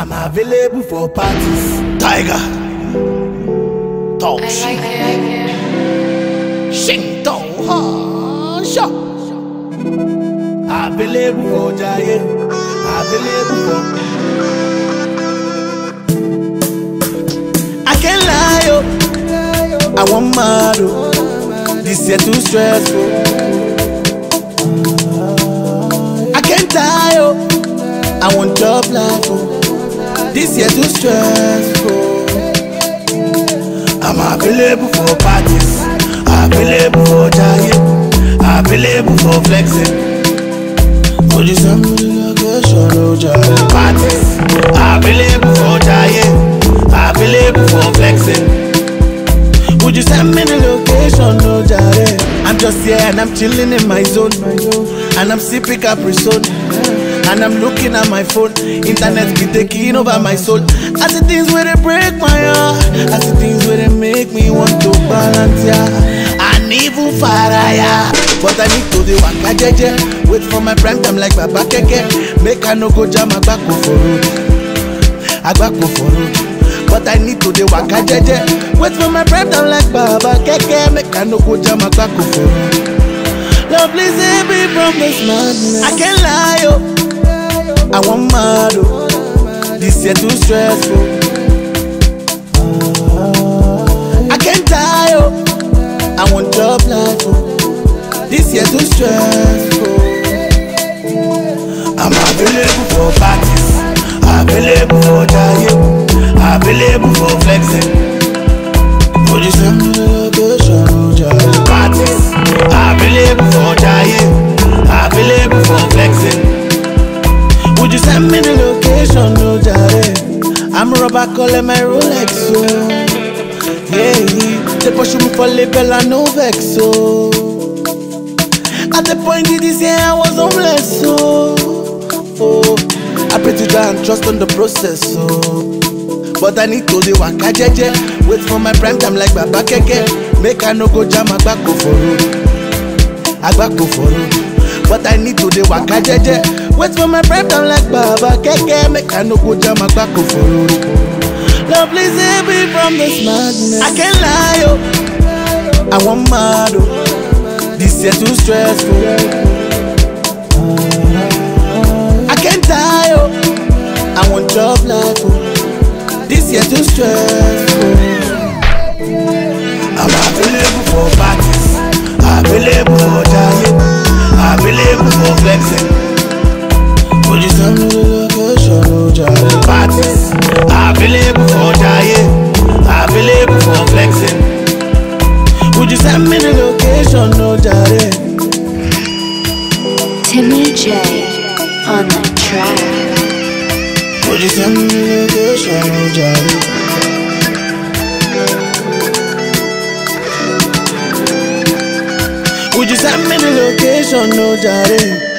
I'm available for parties. Tiger. Talk shit. Shing dong ha sha. Available for Jaye. Available for. I can't lie, yo. I want mad, oh. This year too stressful. I can't die, oh. I want job life, oh. This year too stressful. I'm available for parties, available for giant, available for flexing. Would you send me the location, oh giant? Parties, available for giant, available for flexing. Would you send me the location, oh giant? I'm just here and I'm chilling in my zone, and I'm sipping Capri Sun. And I'm looking at my phone, internet be taking over my soul. I see things where they break my heart, I see things where they make me want to balance, yeah. And even fire, but I need to do waka jeje. Wait for my prime time like Baba Keke. Make I no go jam agbako for road, agbako for road. But I need to do waka jeje. Wait for my prime time like Baba Keke. Make I no go jam agbako for road. Lord, please save me from this madness. I can't lie, yo. I want mad, oh. This year too stressful. I can't die, oh. I want job life, oh. This year too stressful. I'm available for parties, available send me the location, no jare? I'm rubber calling my Rolex, so yeah. They push me for label and no vex, so at the point in this year I was homeless, so oh. I pray to God and trust on the process, so. But I need to do waka jeje. Wait for my prime time like Baba Keke. Make I no go jam agbako for road, agbako for road. But I need to do waka jeje. Wait for my prime time like Baba Keke. Make I no go jam agbako for road. Lord, please save me from this madness. I can't lie, yo. I want mad, oh. This year too stressful. I can't die, oh. I want job life, oh. This year too stressful. Flexing. Would you send me the location, oh giant? Parties, available for giant, available for flexing. Would you send me the location, oh giant? Timmy J on the track. Would you send me the location, oh giant? Would you send me the location, no jare?